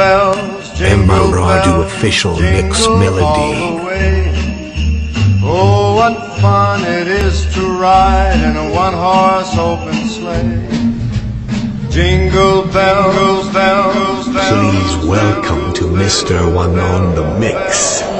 bells, jingle bells, official jingle mix all melody. the way. Oh, what fun it is to ride in a one-horse open sleigh. Jingle bells, bells, bells. Please welcome to Mr. One on the Mix.